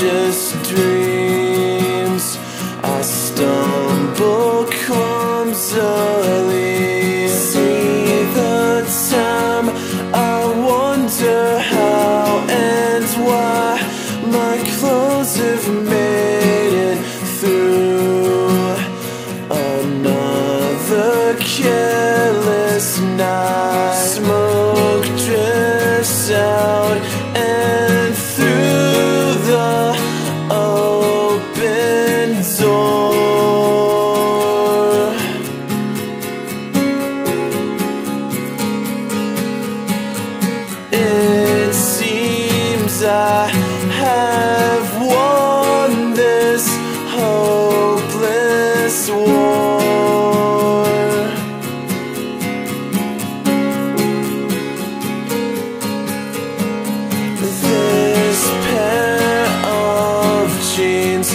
just dreams. I stumble clumsily. See the time, I wonder how and why my clothes have made I have won this hopeless war. This pair of jeans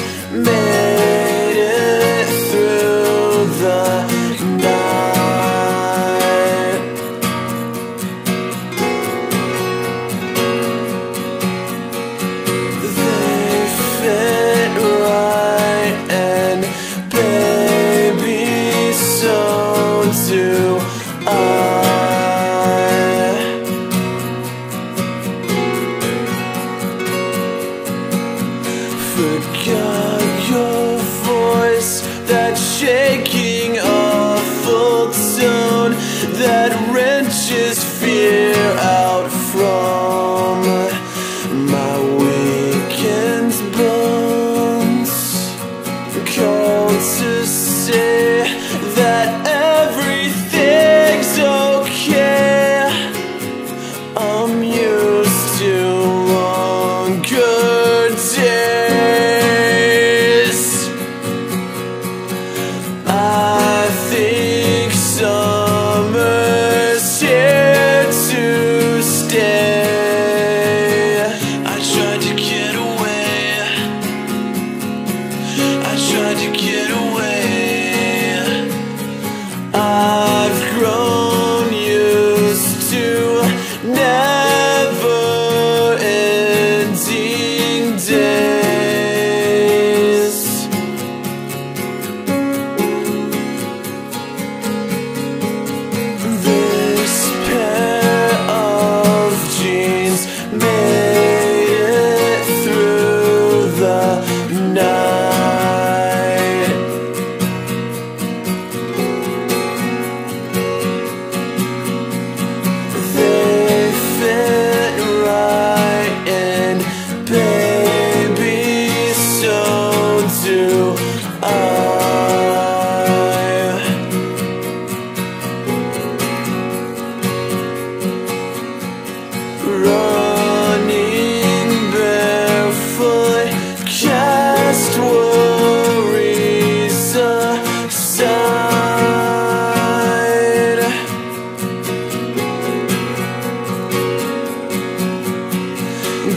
difficult to say that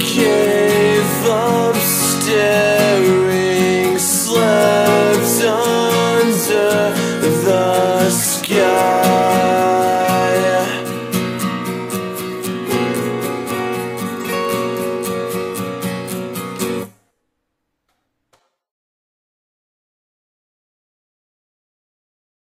cave slept under the sky.